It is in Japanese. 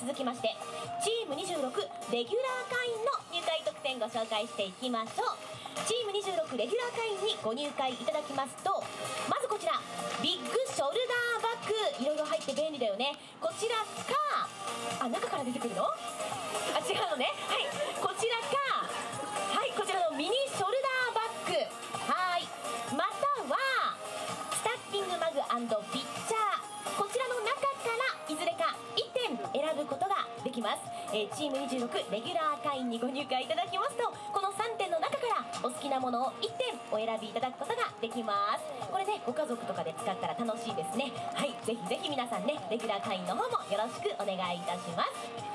続きましてチーム26レギュラー会員の入会特典ご紹介していきましょう。チーム26レギュラー会員にご入会いただきますとまずこちらビッグショルダーバッグ。いろいろ入って便利だよね。こちらかあ中から出てくるの？あ違うのね。はい。こちらかはいこちらのミニショルダーバッグ。はい。またはスタッキングマグピッチャー。こちらの中からいずれか1点選ぶことができます、えーチーム26レギュラー会員にご入会いただきますとこの3点の中からお好きなものを1点お選びいただくことができます。これねご家族とかで使ったら楽しいですね。はいぜひぜひ皆さんねレギュラー会員の方もよろしくお願いいたします。